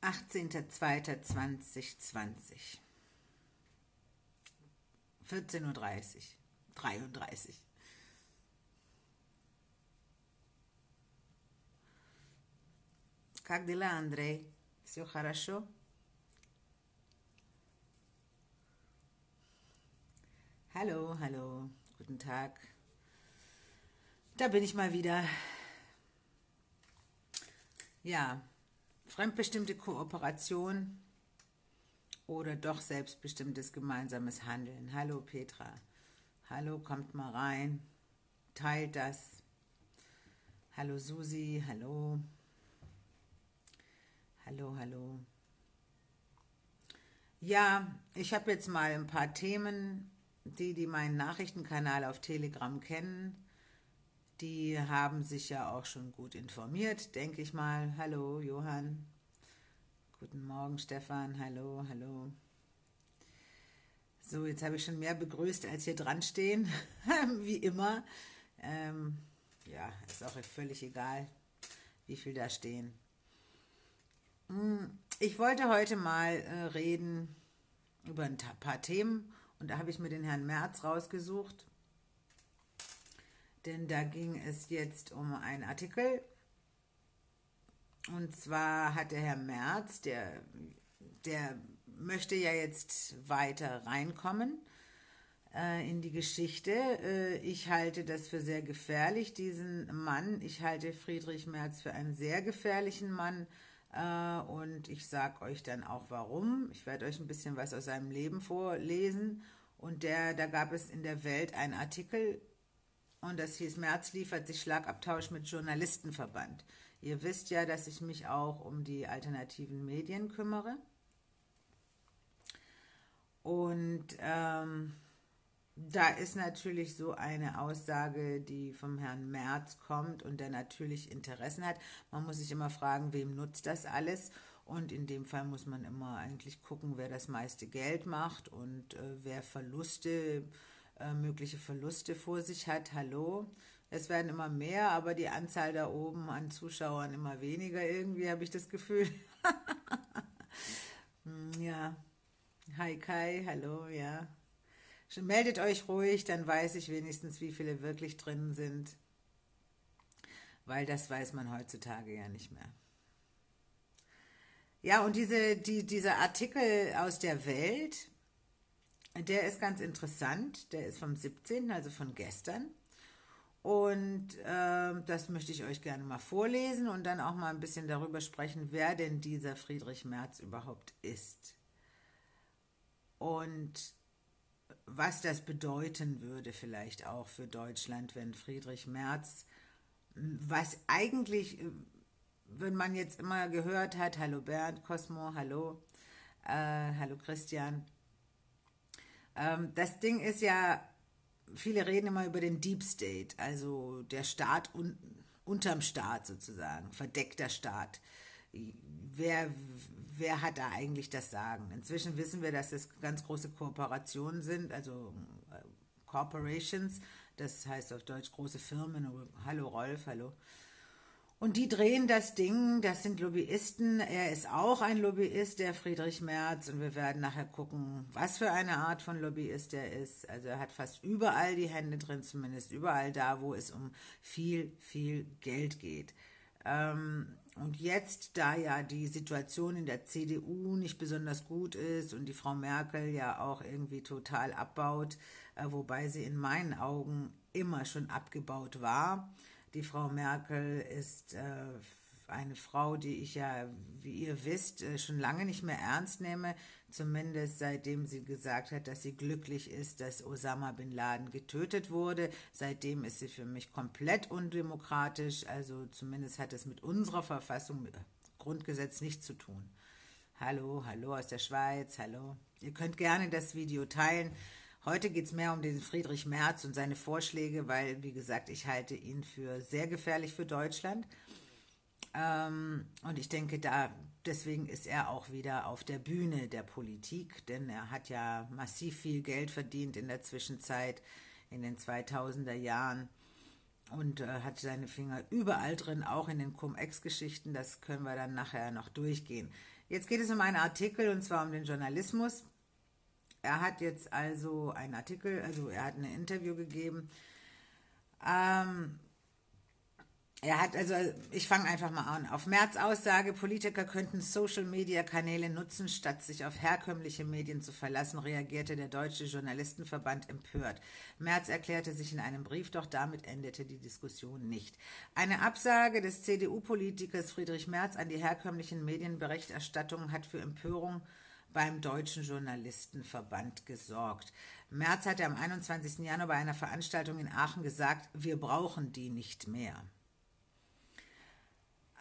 18.02.2020 14.30 Uhr 33 Как дела, Андрей? Все хорошо? Hallo, hallo, guten Tag. Da bin ich mal wieder. Ja, fremdbestimmte Kooperation oder doch selbstbestimmtes gemeinsames Handeln. Hallo Petra. Hallo, kommt mal rein. Teilt das. Hallo Susi, hallo. Hallo, hallo. Ja, ich habe jetzt mal ein paar Themen die, die meinen Nachrichtenkanal auf Telegram kennen, die haben sich ja auch schon gut informiert, denke ich mal. Hallo, Johann. Guten Morgen, Stefan. Hallo, hallo. So, jetzt habe ich schon mehr begrüßt, als hier dran stehen, wie immer. Ähm, ja, ist auch völlig egal, wie viel da stehen. Hm, ich wollte heute mal äh, reden über ein paar Themen und da habe ich mir den Herrn Merz rausgesucht, denn da ging es jetzt um einen Artikel. Und zwar hat der Herr Merz, der, der möchte ja jetzt weiter reinkommen äh, in die Geschichte. Äh, ich halte das für sehr gefährlich, diesen Mann. Ich halte Friedrich Merz für einen sehr gefährlichen Mann. Äh, und ich sage euch dann auch warum. Ich werde euch ein bisschen was aus seinem Leben vorlesen. Und der, da gab es in der Welt einen Artikel und das hieß, Merz liefert sich Schlagabtausch mit Journalistenverband. Ihr wisst ja, dass ich mich auch um die alternativen Medien kümmere. Und ähm, da ist natürlich so eine Aussage, die vom Herrn Merz kommt und der natürlich Interessen hat. Man muss sich immer fragen, wem nutzt das alles? Und in dem Fall muss man immer eigentlich gucken, wer das meiste Geld macht und äh, wer Verluste, äh, mögliche Verluste vor sich hat. Hallo. Es werden immer mehr, aber die Anzahl da oben an Zuschauern immer weniger. Irgendwie habe ich das Gefühl. Hm, ja. Hi Kai, hallo, ja. Meldet euch ruhig, dann weiß ich wenigstens, wie viele wirklich drin sind. Weil das weiß man heutzutage ja nicht mehr. Ja, und diese, die, dieser Artikel aus der Welt, der ist ganz interessant. Der ist vom 17., also von gestern. Und äh, das möchte ich euch gerne mal vorlesen und dann auch mal ein bisschen darüber sprechen, wer denn dieser Friedrich Merz überhaupt ist. Und was das bedeuten würde vielleicht auch für Deutschland, wenn Friedrich Merz, was eigentlich wenn man jetzt immer gehört hat, hallo Bernd, Cosmo, hallo, äh, hallo Christian. Ähm, das Ding ist ja, viele reden immer über den Deep State, also der Staat un unterm Staat sozusagen, verdeckter Staat. Wer, wer hat da eigentlich das Sagen? Inzwischen wissen wir, dass es ganz große Kooperationen sind, also äh, Corporations, das heißt auf Deutsch große Firmen. Hallo Rolf, hallo. Und die drehen das Ding, das sind Lobbyisten. Er ist auch ein Lobbyist, der Friedrich Merz. Und wir werden nachher gucken, was für eine Art von Lobbyist er ist. Also er hat fast überall die Hände drin, zumindest überall da, wo es um viel, viel Geld geht. Ähm, und jetzt, da ja die Situation in der CDU nicht besonders gut ist und die Frau Merkel ja auch irgendwie total abbaut, äh, wobei sie in meinen Augen immer schon abgebaut war, die Frau Merkel ist äh, eine Frau, die ich ja, wie ihr wisst, äh, schon lange nicht mehr ernst nehme, zumindest seitdem sie gesagt hat, dass sie glücklich ist, dass Osama bin Laden getötet wurde. Seitdem ist sie für mich komplett undemokratisch, also zumindest hat es mit unserer Verfassung, mit Grundgesetz nichts zu tun. Hallo, hallo aus der Schweiz, hallo. Ihr könnt gerne das Video teilen. Heute geht es mehr um den Friedrich Merz und seine Vorschläge, weil, wie gesagt, ich halte ihn für sehr gefährlich für Deutschland. Ähm, und ich denke, da deswegen ist er auch wieder auf der Bühne der Politik, denn er hat ja massiv viel Geld verdient in der Zwischenzeit, in den 2000er Jahren und äh, hat seine Finger überall drin, auch in den Cum-Ex-Geschichten. Das können wir dann nachher noch durchgehen. Jetzt geht es um einen Artikel und zwar um den Journalismus. Er hat jetzt also einen Artikel, also er hat ein Interview gegeben. Ähm, er hat, also ich fange einfach mal an. Auf März Aussage, Politiker könnten Social-Media-Kanäle nutzen, statt sich auf herkömmliche Medien zu verlassen, reagierte der Deutsche Journalistenverband empört. März erklärte sich in einem Brief, doch damit endete die Diskussion nicht. Eine Absage des CDU-Politikers Friedrich Merz an die herkömmlichen Medienberichterstattungen hat für Empörung beim Deutschen Journalistenverband gesorgt. Merz hatte am 21. Januar bei einer Veranstaltung in Aachen gesagt, wir brauchen die nicht mehr.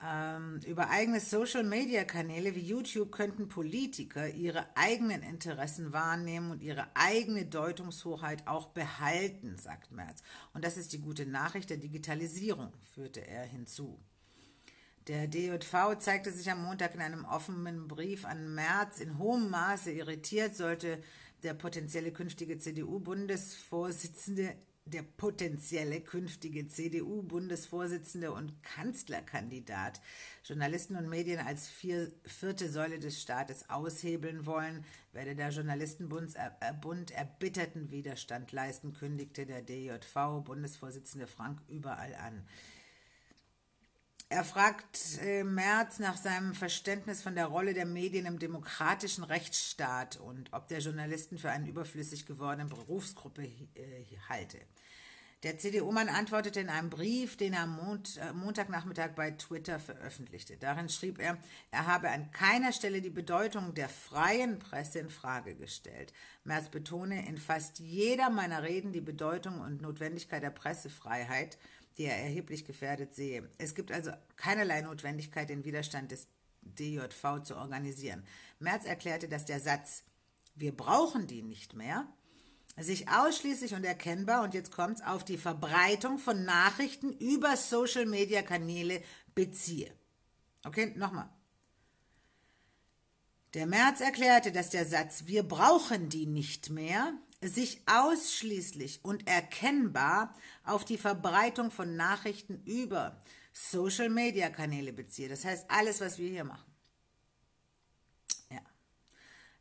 Ähm, über eigene Social-Media-Kanäle wie YouTube könnten Politiker ihre eigenen Interessen wahrnehmen und ihre eigene Deutungshoheit auch behalten, sagt Merz. Und das ist die gute Nachricht der Digitalisierung, führte er hinzu. Der DJV zeigte sich am Montag in einem offenen Brief an Merz in hohem Maße irritiert, sollte der potenzielle künftige CDU-Bundesvorsitzende der potenzielle künftige CDU-Bundesvorsitzende und Kanzlerkandidat Journalisten und Medien als vier, vierte Säule des Staates aushebeln wollen, werde der Journalistenbund äh, erbitterten Widerstand leisten, kündigte der DJV-Bundesvorsitzende Frank überall an. Er fragt äh, Merz nach seinem Verständnis von der Rolle der Medien im demokratischen Rechtsstaat und ob der Journalisten für eine überflüssig gewordene Berufsgruppe äh, halte. Der CDU-Mann antwortete in einem Brief, den er am Mont äh, Montagnachmittag bei Twitter veröffentlichte. Darin schrieb er, er habe an keiner Stelle die Bedeutung der freien Presse in Frage gestellt. Merz betone in fast jeder meiner Reden die Bedeutung und Notwendigkeit der Pressefreiheit, die er erheblich gefährdet sehe. Es gibt also keinerlei Notwendigkeit, den Widerstand des DJV zu organisieren. Merz erklärte, dass der Satz Wir brauchen die nicht mehr sich ausschließlich und erkennbar, und jetzt kommt's, auf die Verbreitung von Nachrichten über Social-Media-Kanäle beziehe. Okay, nochmal. Der März erklärte, dass der Satz Wir brauchen die nicht mehr sich ausschließlich und erkennbar auf die Verbreitung von Nachrichten über Social-Media-Kanäle beziehe. Das heißt, alles, was wir hier machen. Ja.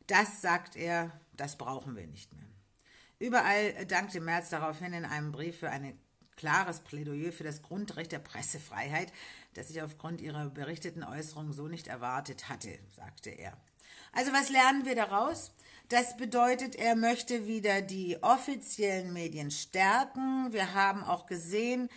Das sagt er, das brauchen wir nicht mehr. Überall dankte Merz daraufhin in einem Brief für ein klares Plädoyer für das Grundrecht der Pressefreiheit, das ich aufgrund ihrer berichteten Äußerungen so nicht erwartet hatte, sagte er. Also was lernen wir daraus? Das bedeutet, er möchte wieder die offiziellen Medien stärken. Wir haben auch gesehen,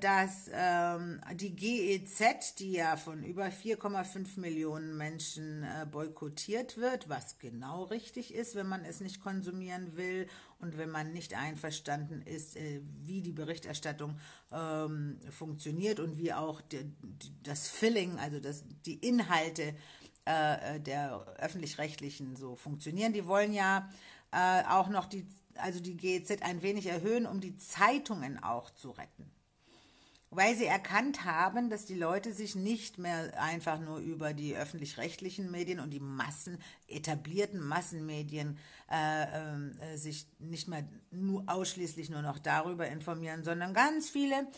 dass ähm, die GEZ, die ja von über 4,5 Millionen Menschen äh, boykottiert wird, was genau richtig ist, wenn man es nicht konsumieren will und wenn man nicht einverstanden ist, äh, wie die Berichterstattung ähm, funktioniert und wie auch die, die, das Filling, also das, die Inhalte äh, der öffentlich-rechtlichen so funktionieren. Die wollen ja äh, auch noch die, also die GEZ ein wenig erhöhen, um die Zeitungen auch zu retten weil sie erkannt haben, dass die Leute sich nicht mehr einfach nur über die öffentlich-rechtlichen Medien und die Massen, etablierten Massenmedien äh, äh, sich nicht mehr nur ausschließlich nur noch darüber informieren, sondern ganz viele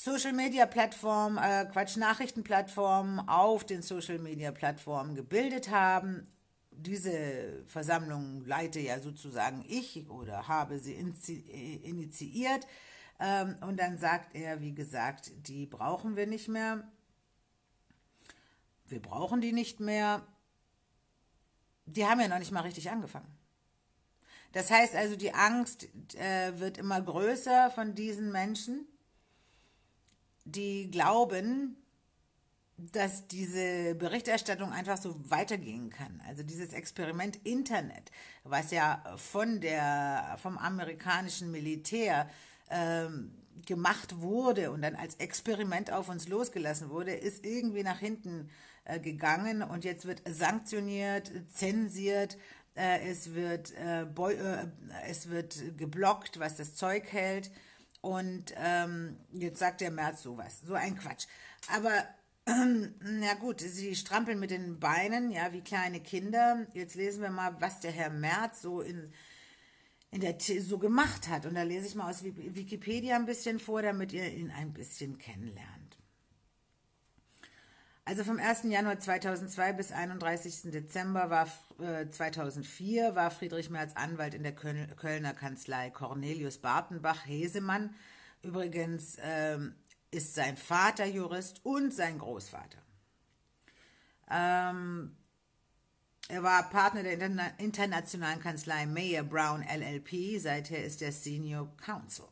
Social-Media-Plattformen, äh, Quatsch, Nachrichtenplattformen auf den Social-Media-Plattformen gebildet haben. Diese Versammlung leite ja sozusagen ich oder habe sie initiiert ähm, und dann sagt er, wie gesagt, die brauchen wir nicht mehr. Wir brauchen die nicht mehr. Die haben ja noch nicht mal richtig angefangen. Das heißt also, die Angst äh, wird immer größer von diesen Menschen, die glauben, dass diese Berichterstattung einfach so weitergehen kann. Also dieses Experiment Internet, was ja von der, vom amerikanischen Militär ähm, gemacht wurde und dann als Experiment auf uns losgelassen wurde, ist irgendwie nach hinten äh, gegangen und jetzt wird sanktioniert, zensiert, äh, es, wird, äh, äh, es wird geblockt, was das Zeug hält und ähm, jetzt sagt der März sowas, so ein Quatsch. Aber ähm, na gut, sie strampeln mit den Beinen, ja, wie kleine Kinder. Jetzt lesen wir mal, was der Herr Merz so in in der so gemacht hat. Und da lese ich mal aus Wikipedia ein bisschen vor, damit ihr ihn ein bisschen kennenlernt. Also vom 1. Januar 2002 bis 31. Dezember war, äh, 2004 war Friedrich Merz Anwalt in der Kölner Kanzlei Cornelius Bartenbach Hesemann. Übrigens ähm, ist sein Vater Jurist und sein Großvater. Ähm, er war Partner der internationalen Kanzlei Mayer Brown LLP. Seither ist er Senior Counsel.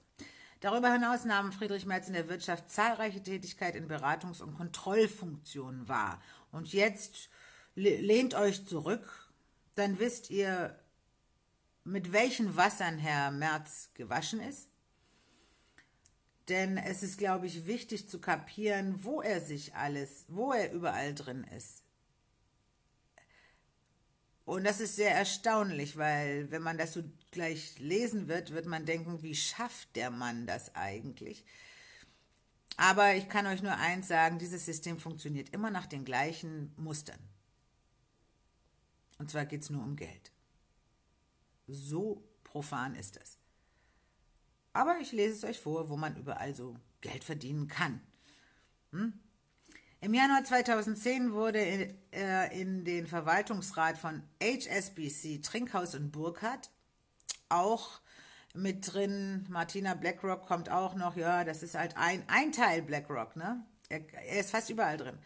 Darüber hinaus nahm Friedrich Merz in der Wirtschaft zahlreiche Tätigkeit in Beratungs- und Kontrollfunktionen wahr. Und jetzt lehnt euch zurück, dann wisst ihr, mit welchen Wassern Herr Merz gewaschen ist. Denn es ist, glaube ich, wichtig zu kapieren, wo er sich alles, wo er überall drin ist. Und das ist sehr erstaunlich, weil wenn man das so gleich lesen wird, wird man denken, wie schafft der Mann das eigentlich? Aber ich kann euch nur eins sagen, dieses System funktioniert immer nach den gleichen Mustern. Und zwar geht es nur um Geld. So profan ist es. Aber ich lese es euch vor, wo man überall so Geld verdienen kann. Hm? Im Januar 2010 wurde er in den Verwaltungsrat von HSBC Trinkhaus und Burkhardt auch mit drin. Martina Blackrock kommt auch noch. Ja, das ist halt ein, ein Teil Blackrock, ne? Er, er ist fast überall drin.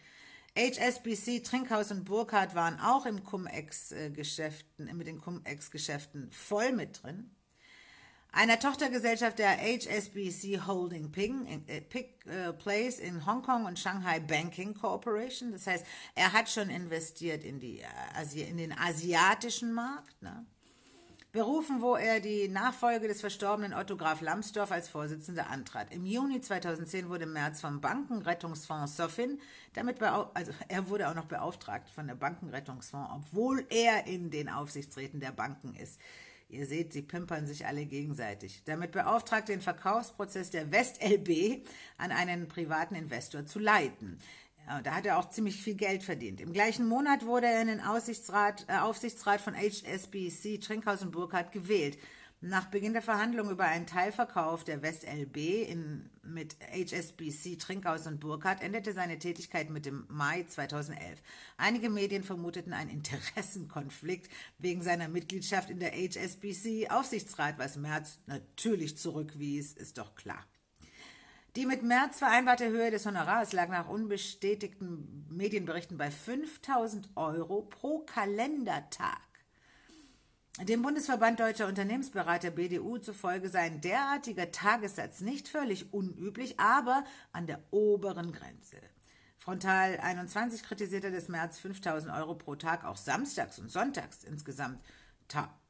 HSBC, Trinkhaus und Burkhardt waren auch im Cum-Ex-Geschäften, mit den Cum-Ex-Geschäften voll mit drin einer Tochtergesellschaft der HSBC Holding Ping, äh, Pick äh, Place in Hongkong und Shanghai Banking Corporation. Das heißt, er hat schon investiert in, die, äh, in den asiatischen Markt. Ne? Berufen, wo er die Nachfolge des verstorbenen Otto Graf Lambsdorff als Vorsitzender antrat. Im Juni 2010 wurde März vom Bankenrettungsfonds Sofin, damit also er wurde auch noch beauftragt von der Bankenrettungsfonds, obwohl er in den Aufsichtsräten der Banken ist. Ihr seht, sie pimpern sich alle gegenseitig. Damit beauftragt, den Verkaufsprozess der WestLB an einen privaten Investor zu leiten. Ja, da hat er auch ziemlich viel Geld verdient. Im gleichen Monat wurde er in den Aufsichtsrat, äh, Aufsichtsrat von HSBC Trinkhaus und Burkhardt gewählt. Nach Beginn der Verhandlungen über einen Teilverkauf der WestLB in, mit HSBC Trinkhaus und Burkhardt endete seine Tätigkeit mit dem Mai 2011. Einige Medien vermuteten einen Interessenkonflikt wegen seiner Mitgliedschaft in der HSBC Aufsichtsrat, was Merz natürlich zurückwies, ist doch klar. Die mit März vereinbarte Höhe des Honorars lag nach unbestätigten Medienberichten bei 5000 Euro pro Kalendertag. Dem Bundesverband Deutscher Unternehmensberater BDU zufolge sei ein derartiger Tagessatz nicht völlig unüblich, aber an der oberen Grenze. Frontal 21 kritisierte des März 5000 Euro pro Tag auch samstags und sonntags insgesamt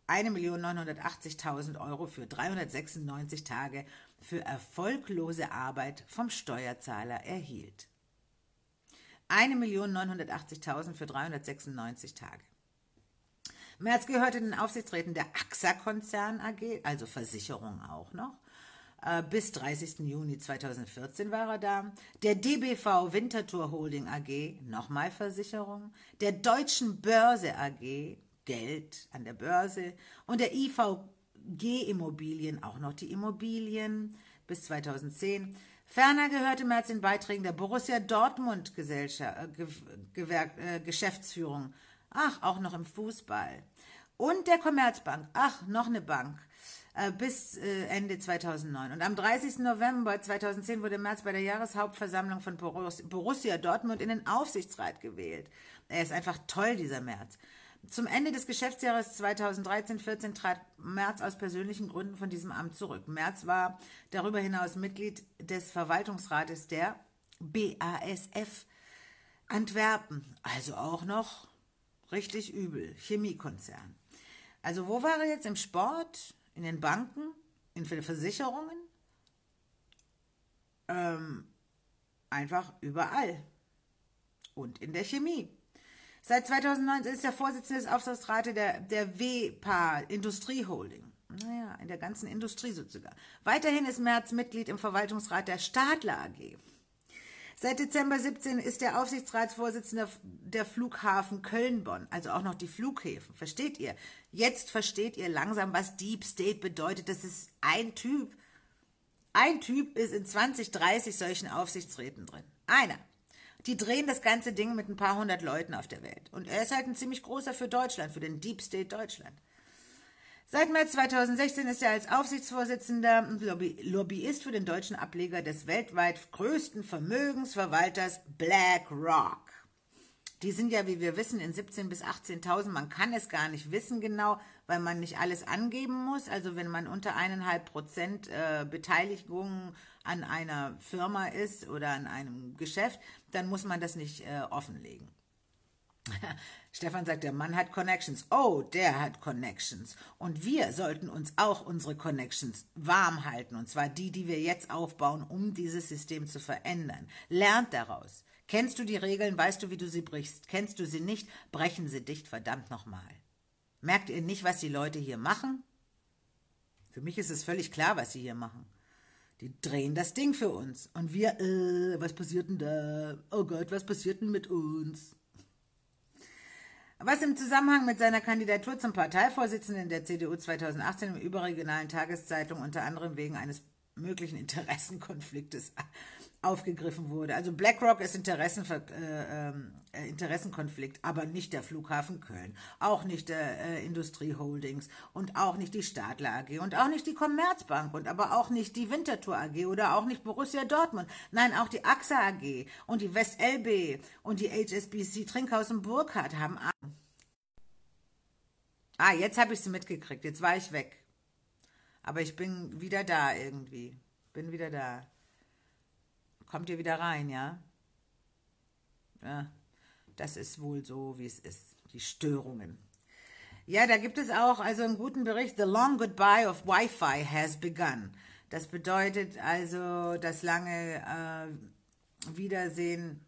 1.980.000 Euro für 396 Tage für erfolglose Arbeit vom Steuerzahler erhielt. 1.980.000 für 396 Tage. Merz gehörte den Aufsichtsräten der AXA-Konzern AG, also Versicherung auch noch. Äh, bis 30. Juni 2014 war er da. Der DBV Winterthur Holding AG, nochmal Versicherung. Der Deutschen Börse AG, Geld an der Börse. Und der IVG Immobilien, auch noch die Immobilien, bis 2010. Ferner gehörte Merz den Beiträgen der Borussia Dortmund Gesellschaft, äh, äh, Geschäftsführung Ach, auch noch im Fußball. Und der Commerzbank. Ach, noch eine Bank. Äh, bis äh, Ende 2009. Und am 30. November 2010 wurde Merz bei der Jahreshauptversammlung von Borussia Dortmund in den Aufsichtsrat gewählt. Er ist einfach toll, dieser Merz. Zum Ende des Geschäftsjahres 2013-14 trat Merz aus persönlichen Gründen von diesem Amt zurück. Merz war darüber hinaus Mitglied des Verwaltungsrates der BASF Antwerpen, also auch noch Richtig übel. Chemiekonzern. Also wo war er jetzt? Im Sport? In den Banken? In Versicherungen? Ähm, einfach überall. Und in der Chemie. Seit 2019 ist er Vorsitzende des Aufsichtsrates der, der WPA Industrieholding. Naja, in der ganzen Industrie sozusagen. Weiterhin ist Merz Mitglied im Verwaltungsrat der Stadler AG. Seit Dezember 17 ist er Aufsichtsratsvorsitzender der Flughafen Köln-Bonn, also auch noch die Flughäfen. Versteht ihr? Jetzt versteht ihr langsam, was Deep State bedeutet. Das ist ein Typ. Ein Typ ist in 20, 30 solchen Aufsichtsräten drin. Einer. Die drehen das ganze Ding mit ein paar hundert Leuten auf der Welt. Und er ist halt ein ziemlich großer für Deutschland, für den Deep State Deutschland. Seit März 2016 ist er als Aufsichtsvorsitzender und Lobby Lobbyist für den deutschen Ableger des weltweit größten Vermögensverwalters BlackRock. Die sind ja, wie wir wissen, in 17.000 bis 18.000. Man kann es gar nicht wissen genau, weil man nicht alles angeben muss. Also wenn man unter eineinhalb Prozent äh, Beteiligung an einer Firma ist oder an einem Geschäft, dann muss man das nicht äh, offenlegen. Stefan sagt, der Mann hat Connections. Oh, der hat Connections. Und wir sollten uns auch unsere Connections warm halten. Und zwar die, die wir jetzt aufbauen, um dieses System zu verändern. Lernt daraus. Kennst du die Regeln, weißt du, wie du sie brichst. Kennst du sie nicht, brechen sie dicht, verdammt nochmal. Merkt ihr nicht, was die Leute hier machen? Für mich ist es völlig klar, was sie hier machen. Die drehen das Ding für uns. Und wir, äh, was passiert denn da? Oh Gott, was passiert denn mit uns? Was im Zusammenhang mit seiner Kandidatur zum Parteivorsitzenden der CDU 2018 im überregionalen Tageszeitung unter anderem wegen eines möglichen Interessenkonfliktes aufgegriffen wurde. Also BlackRock ist Interessenver äh, äh, Interessenkonflikt, aber nicht der Flughafen Köln, auch nicht der äh, Industrieholdings und auch nicht die Stadler AG und auch nicht die Commerzbank und aber auch nicht die Winterthur AG oder auch nicht Borussia Dortmund. Nein, auch die AXA AG und die WestLB und die HSBC Trinkhaus in Burkhardt haben. Ah, jetzt habe ich sie mitgekriegt. Jetzt war ich weg. Aber ich bin wieder da irgendwie. Bin wieder da. Kommt ihr wieder rein, ja? Ja, das ist wohl so, wie es ist. Die Störungen. Ja, da gibt es auch also einen guten Bericht. The long goodbye of Wi-Fi has begun. Das bedeutet also das lange äh, Wiedersehen,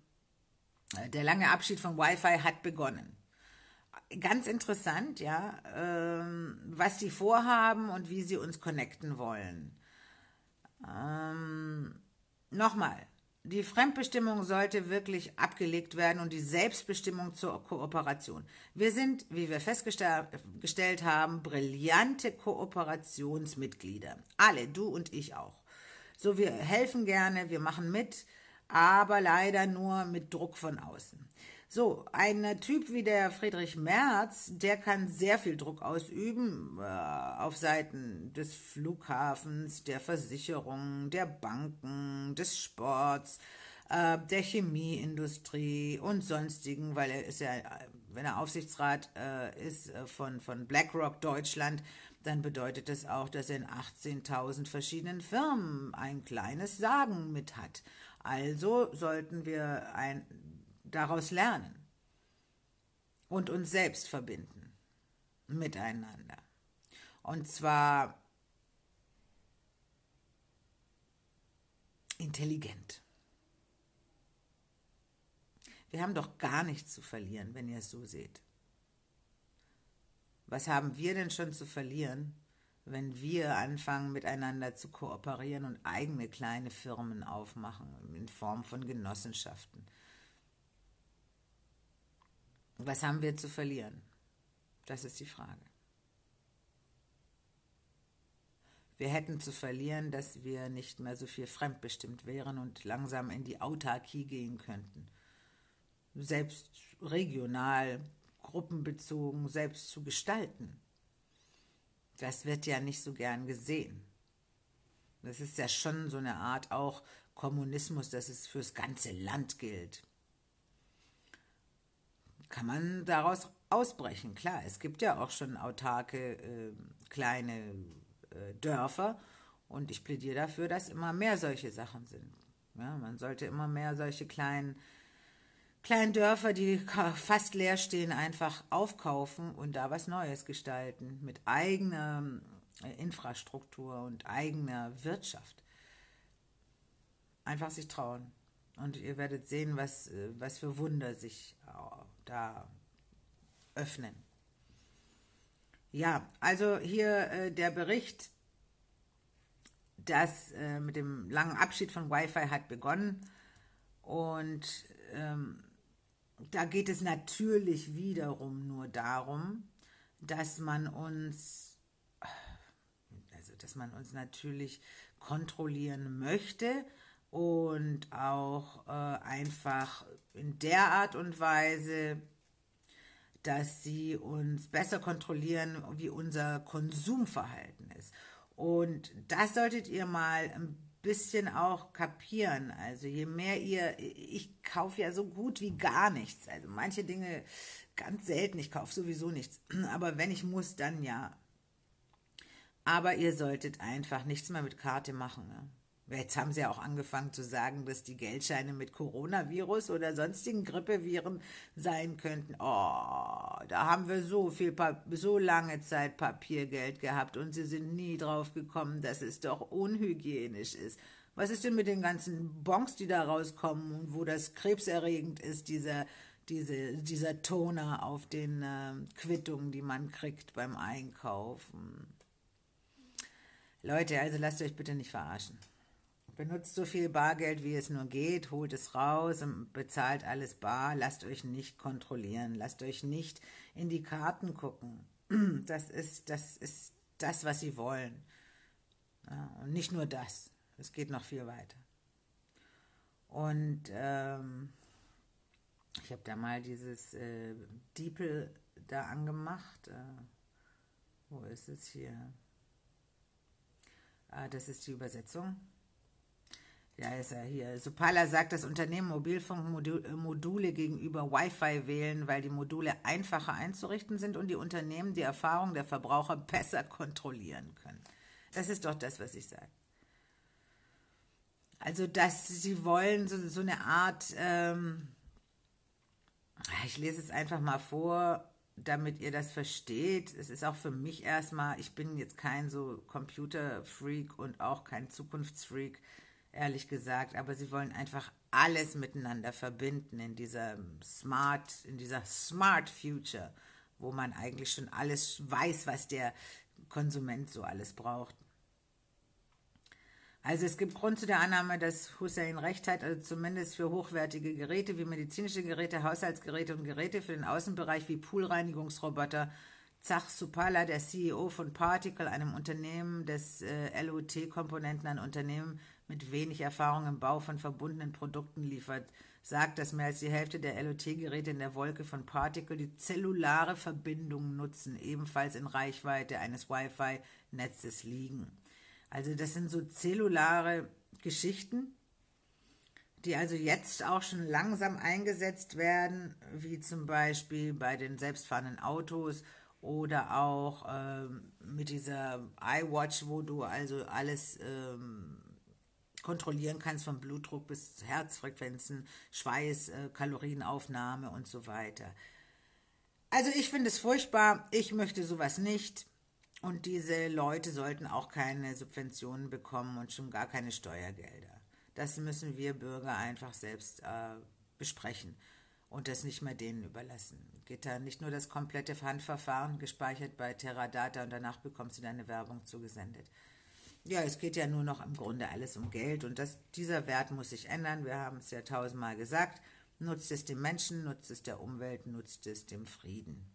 äh, der lange Abschied von Wi-Fi hat begonnen. Ganz interessant, ja, ähm, was die vorhaben und wie sie uns connecten wollen. Ähm, Nochmal, die Fremdbestimmung sollte wirklich abgelegt werden und die Selbstbestimmung zur Kooperation. Wir sind, wie wir festgestellt haben, brillante Kooperationsmitglieder. Alle, du und ich auch. So, wir helfen gerne, wir machen mit, aber leider nur mit Druck von außen. So, ein Typ wie der Friedrich Merz, der kann sehr viel Druck ausüben äh, auf Seiten des Flughafens, der Versicherungen, der Banken, des Sports, äh, der Chemieindustrie und sonstigen, weil er ist ja, wenn er Aufsichtsrat äh, ist äh, von, von BlackRock Deutschland, dann bedeutet das auch, dass er in 18.000 verschiedenen Firmen ein kleines Sagen mit hat. Also sollten wir ein, daraus lernen und uns selbst verbinden miteinander. Und zwar intelligent. Wir haben doch gar nichts zu verlieren, wenn ihr es so seht. Was haben wir denn schon zu verlieren, wenn wir anfangen miteinander zu kooperieren und eigene kleine Firmen aufmachen in Form von Genossenschaften? Was haben wir zu verlieren? Das ist die Frage. Wir hätten zu verlieren, dass wir nicht mehr so viel fremdbestimmt wären und langsam in die Autarkie gehen könnten. Selbst regional, gruppenbezogen, selbst zu gestalten. Das wird ja nicht so gern gesehen. Das ist ja schon so eine Art auch Kommunismus, dass es fürs ganze Land gilt kann man daraus ausbrechen. Klar, es gibt ja auch schon autarke äh, kleine äh, Dörfer und ich plädiere dafür, dass immer mehr solche Sachen sind. Ja, man sollte immer mehr solche kleinen, kleinen Dörfer, die fast leer stehen, einfach aufkaufen und da was Neues gestalten mit eigener äh, Infrastruktur und eigener Wirtschaft. Einfach sich trauen. Und ihr werdet sehen, was, äh, was für Wunder sich da öffnen. Ja, also hier äh, der Bericht, das äh, mit dem langen Abschied von Wi-Fi hat begonnen und ähm, da geht es natürlich wiederum nur darum, dass man uns, also dass man uns natürlich kontrollieren möchte und auch äh, einfach in der Art und Weise, dass sie uns besser kontrollieren, wie unser Konsumverhalten ist. Und das solltet ihr mal ein bisschen auch kapieren. Also je mehr ihr, ich kaufe ja so gut wie gar nichts. Also manche Dinge ganz selten, ich kaufe sowieso nichts. Aber wenn ich muss, dann ja. Aber ihr solltet einfach nichts mehr mit Karte machen. Ne? Jetzt haben sie auch angefangen zu sagen, dass die Geldscheine mit Coronavirus oder sonstigen Grippeviren sein könnten. Oh, da haben wir so viel, so lange Zeit Papiergeld gehabt und sie sind nie drauf gekommen, dass es doch unhygienisch ist. Was ist denn mit den ganzen Bons, die da rauskommen und wo das krebserregend ist, dieser, diese, dieser Toner auf den äh, Quittungen, die man kriegt beim Einkaufen? Leute, also lasst euch bitte nicht verarschen. Benutzt so viel Bargeld, wie es nur geht, holt es raus und bezahlt alles bar. Lasst euch nicht kontrollieren, lasst euch nicht in die Karten gucken. Das ist das, ist das was sie wollen. Ja, und nicht nur das, es geht noch viel weiter. Und ähm, ich habe da mal dieses äh, Diepel da angemacht. Äh, wo ist es hier? Ah, das ist die Übersetzung. Ja, ist er hier. Supala sagt, das Unternehmen Mobilfunkmodule gegenüber Wi-Fi wählen, weil die Module einfacher einzurichten sind und die Unternehmen die Erfahrung der Verbraucher besser kontrollieren können. Das ist doch das, was ich sage. Also, dass sie wollen so, so eine Art, ähm, ich lese es einfach mal vor, damit ihr das versteht. Es ist auch für mich erstmal, ich bin jetzt kein so Computerfreak und auch kein Zukunftsfreak ehrlich gesagt. Aber sie wollen einfach alles miteinander verbinden in dieser Smart, in dieser Smart Future, wo man eigentlich schon alles weiß, was der Konsument so alles braucht. Also es gibt Grund zu der Annahme, dass Hussein recht hat, also zumindest für hochwertige Geräte wie medizinische Geräte, Haushaltsgeräte und Geräte für den Außenbereich wie Poolreinigungsroboter Zach Supala, der CEO von Particle, einem Unternehmen des äh, LOT-Komponenten, ein Unternehmen mit wenig Erfahrung im Bau von verbundenen Produkten liefert, sagt, dass mehr als die Hälfte der LOT-Geräte in der Wolke von Particle die zellulare Verbindung nutzen, ebenfalls in Reichweite eines Wi-Fi-Netzes liegen. Also das sind so zellulare Geschichten, die also jetzt auch schon langsam eingesetzt werden, wie zum Beispiel bei den selbstfahrenden Autos oder auch ähm, mit dieser iWatch, wo du also alles ähm, kontrollieren kannst, von Blutdruck bis Herzfrequenzen, Schweiß, äh, Kalorienaufnahme und so weiter. Also ich finde es furchtbar, ich möchte sowas nicht und diese Leute sollten auch keine Subventionen bekommen und schon gar keine Steuergelder. Das müssen wir Bürger einfach selbst äh, besprechen und das nicht mehr denen überlassen. Geht da nicht nur das komplette Handverfahren gespeichert bei Teradata und danach bekommst du deine Werbung zugesendet. Ja, es geht ja nur noch im Grunde alles um Geld und das, dieser Wert muss sich ändern. Wir haben es ja tausendmal gesagt. Nutzt es dem Menschen, nutzt es der Umwelt, nutzt es dem Frieden.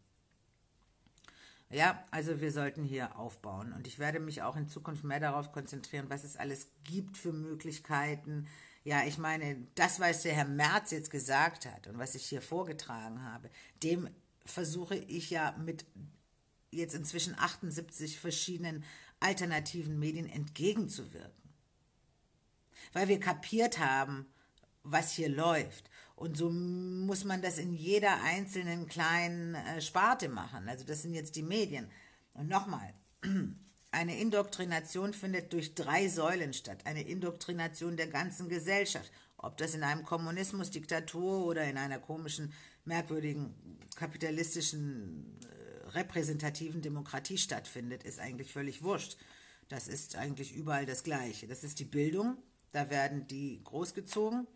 Ja, also wir sollten hier aufbauen und ich werde mich auch in Zukunft mehr darauf konzentrieren, was es alles gibt für Möglichkeiten. Ja, ich meine, das, was der Herr Merz jetzt gesagt hat und was ich hier vorgetragen habe, dem versuche ich ja mit jetzt inzwischen 78 verschiedenen alternativen Medien entgegenzuwirken. Weil wir kapiert haben, was hier läuft. Und so muss man das in jeder einzelnen kleinen äh, Sparte machen. Also das sind jetzt die Medien. Und nochmal, eine Indoktrination findet durch drei Säulen statt. Eine Indoktrination der ganzen Gesellschaft. Ob das in einem Kommunismus, Diktatur oder in einer komischen, merkwürdigen, kapitalistischen äh, repräsentativen Demokratie stattfindet, ist eigentlich völlig wurscht. Das ist eigentlich überall das Gleiche. Das ist die Bildung, da werden die großgezogen.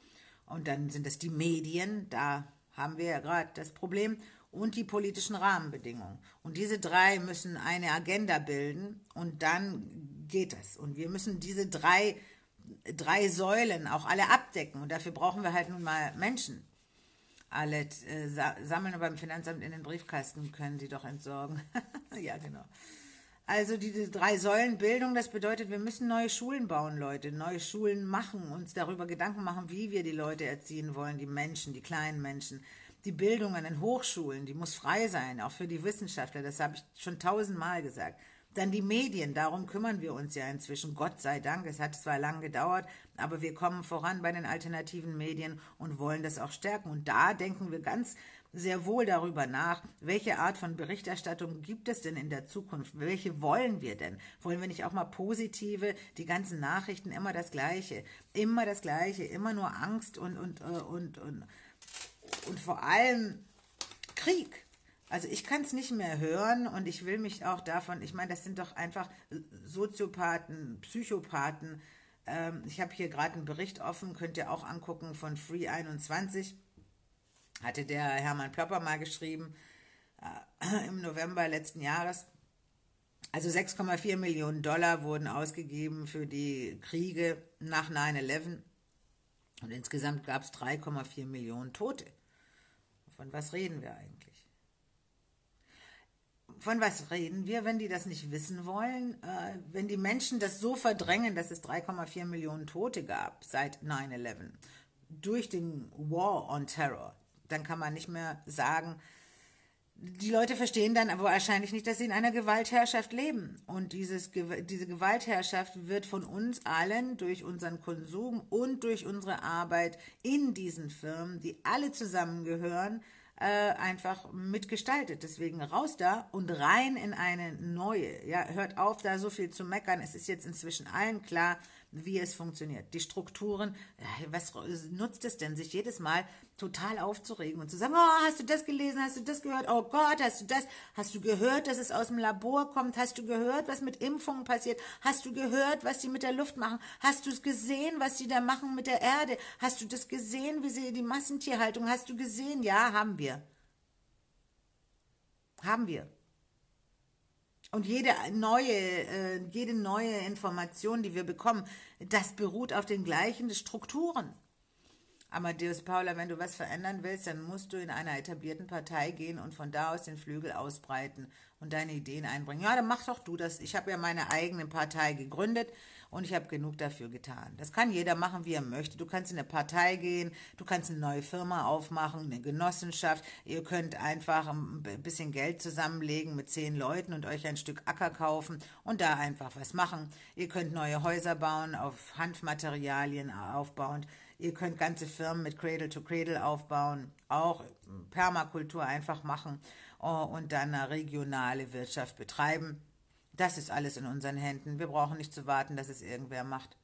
Und dann sind es die Medien, da haben wir ja gerade das Problem. Und die politischen Rahmenbedingungen. Und diese drei müssen eine Agenda bilden und dann geht es. Und wir müssen diese drei, drei Säulen auch alle abdecken. Und dafür brauchen wir halt nun mal Menschen alle äh, sammeln beim Finanzamt in den Briefkasten, können sie doch entsorgen. ja, genau. Also diese drei Säulen Bildung, das bedeutet, wir müssen neue Schulen bauen, Leute, neue Schulen machen, uns darüber Gedanken machen, wie wir die Leute erziehen wollen, die Menschen, die kleinen Menschen. Die Bildung an den Hochschulen, die muss frei sein, auch für die Wissenschaftler, das habe ich schon tausendmal gesagt. Dann die Medien, darum kümmern wir uns ja inzwischen, Gott sei Dank. Es hat zwar lang gedauert, aber wir kommen voran bei den alternativen Medien und wollen das auch stärken. Und da denken wir ganz sehr wohl darüber nach, welche Art von Berichterstattung gibt es denn in der Zukunft? Welche wollen wir denn? Wollen wir nicht auch mal positive, die ganzen Nachrichten immer das Gleiche, immer das Gleiche, immer nur Angst und, und, äh, und, und, und vor allem Krieg. Also ich kann es nicht mehr hören und ich will mich auch davon, ich meine, das sind doch einfach Soziopathen, Psychopathen. Ähm, ich habe hier gerade einen Bericht offen, könnt ihr auch angucken von Free 21 hatte der Hermann Plopper mal geschrieben, äh, im November letzten Jahres. Also 6,4 Millionen Dollar wurden ausgegeben für die Kriege nach 9-11 und insgesamt gab es 3,4 Millionen Tote. Von was reden wir eigentlich? Von was reden wir, wenn die das nicht wissen wollen? Äh, wenn die Menschen das so verdrängen, dass es 3,4 Millionen Tote gab seit 9-11 durch den War on Terror, dann kann man nicht mehr sagen, die Leute verstehen dann aber wahrscheinlich nicht, dass sie in einer Gewaltherrschaft leben. Und dieses, diese Gewaltherrschaft wird von uns allen durch unseren Konsum und durch unsere Arbeit in diesen Firmen, die alle zusammengehören, äh, einfach mitgestaltet. Deswegen raus da und rein in eine neue. Ja, hört auf, da so viel zu meckern. Es ist jetzt inzwischen allen klar, wie es funktioniert. Die Strukturen, was nutzt es denn, sich jedes Mal total aufzuregen und zu sagen, oh, hast du das gelesen, hast du das gehört, oh Gott, hast du das, hast du gehört, dass es aus dem Labor kommt, hast du gehört, was mit Impfungen passiert, hast du gehört, was sie mit der Luft machen, hast du es gesehen, was sie da machen mit der Erde, hast du das gesehen, wie sie die Massentierhaltung, hast du gesehen, ja, haben wir. Haben wir. Und jede neue, äh, jede neue Information, die wir bekommen, das beruht auf den gleichen Strukturen. Amadeus Paula, wenn du was verändern willst, dann musst du in einer etablierten Partei gehen und von da aus den Flügel ausbreiten und deine Ideen einbringen. Ja, dann mach doch du das. Ich habe ja meine eigene Partei gegründet und ich habe genug dafür getan. Das kann jeder machen, wie er möchte. Du kannst in eine Partei gehen, du kannst eine neue Firma aufmachen, eine Genossenschaft. Ihr könnt einfach ein bisschen Geld zusammenlegen mit zehn Leuten und euch ein Stück Acker kaufen und da einfach was machen. Ihr könnt neue Häuser bauen, auf Handmaterialien aufbauend. Ihr könnt ganze Firmen mit Cradle to Cradle aufbauen, auch Permakultur einfach machen oh, und dann eine regionale Wirtschaft betreiben. Das ist alles in unseren Händen. Wir brauchen nicht zu warten, dass es irgendwer macht.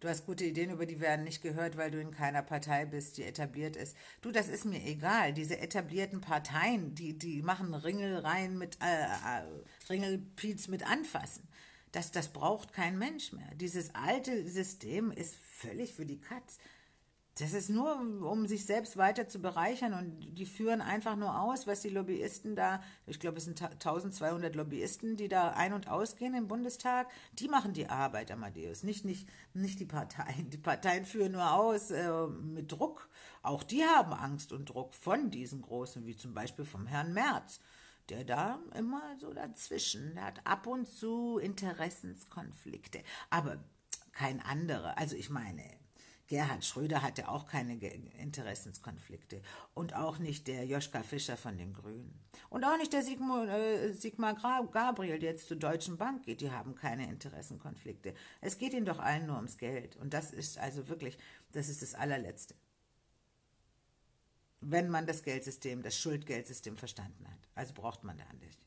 Du hast gute Ideen, über die werden nicht gehört, weil du in keiner Partei bist, die etabliert ist. Du, das ist mir egal. Diese etablierten Parteien, die, die machen Ringelreihen mit, äh, äh, Ringelpiez mit Anfassen. Das, das braucht kein Mensch mehr. Dieses alte System ist völlig für die Katz. Das ist nur, um sich selbst weiter zu bereichern und die führen einfach nur aus, was die Lobbyisten da, ich glaube, es sind 1200 Lobbyisten, die da ein- und ausgehen im Bundestag, die machen die Arbeit, Amadeus, nicht, nicht, nicht die Parteien. Die Parteien führen nur aus äh, mit Druck. Auch die haben Angst und Druck von diesen Großen, wie zum Beispiel vom Herrn Merz, der da immer so dazwischen, der hat ab und zu Interessenskonflikte, aber kein anderer. Also ich meine, Gerhard Schröder hatte auch keine Interessenskonflikte und auch nicht der Joschka Fischer von den Grünen und auch nicht der Sigmar, äh, Sigmar Gabriel, der jetzt zur Deutschen Bank geht, die haben keine Interessenkonflikte. Es geht ihnen doch allen nur ums Geld und das ist also wirklich, das ist das allerletzte. Wenn man das Geldsystem, das Schuldgeldsystem verstanden hat. Also braucht man da nicht.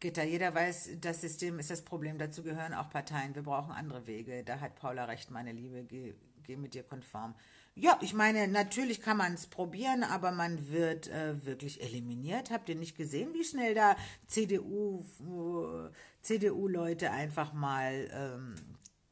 Gitter, jeder weiß, das System ist das Problem. Dazu gehören auch Parteien. Wir brauchen andere Wege. Da hat Paula recht, meine Liebe. Geh, geh mit dir konform. Ja, ich meine, natürlich kann man es probieren, aber man wird äh, wirklich eliminiert. Habt ihr nicht gesehen, wie schnell da CDU, äh, CDU-Leute einfach mal ähm,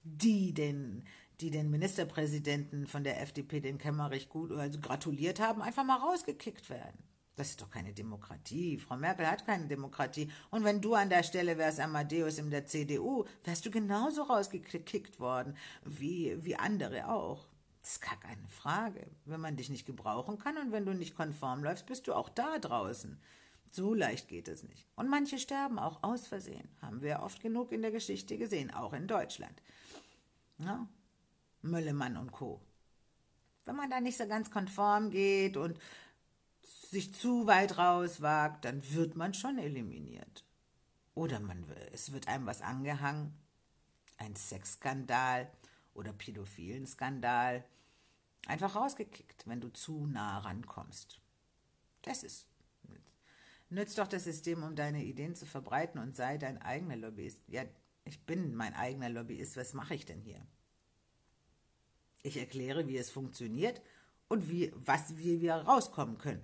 die den die den Ministerpräsidenten von der FDP, den Kemmerich, gut also gratuliert haben, einfach mal rausgekickt werden. Das ist doch keine Demokratie. Frau Merkel hat keine Demokratie. Und wenn du an der Stelle wärst, Amadeus in der CDU, wärst du genauso rausgekickt worden wie, wie andere auch. Das ist gar keine Frage. Wenn man dich nicht gebrauchen kann und wenn du nicht konform läufst, bist du auch da draußen. So leicht geht es nicht. Und manche sterben auch aus Versehen. Haben wir oft genug in der Geschichte gesehen, auch in Deutschland. Ja? Möllemann und Co. Wenn man da nicht so ganz konform geht und sich zu weit rauswagt, dann wird man schon eliminiert. Oder man, es wird einem was angehangen, ein Sexskandal oder pädophilen Skandal, einfach rausgekickt, wenn du zu nah rankommst. Das ist. Nützt doch das System, um deine Ideen zu verbreiten und sei dein eigener Lobbyist. Ja, ich bin mein eigener Lobbyist, was mache ich denn hier? Ich erkläre, wie es funktioniert und wie, was, wie wir rauskommen können.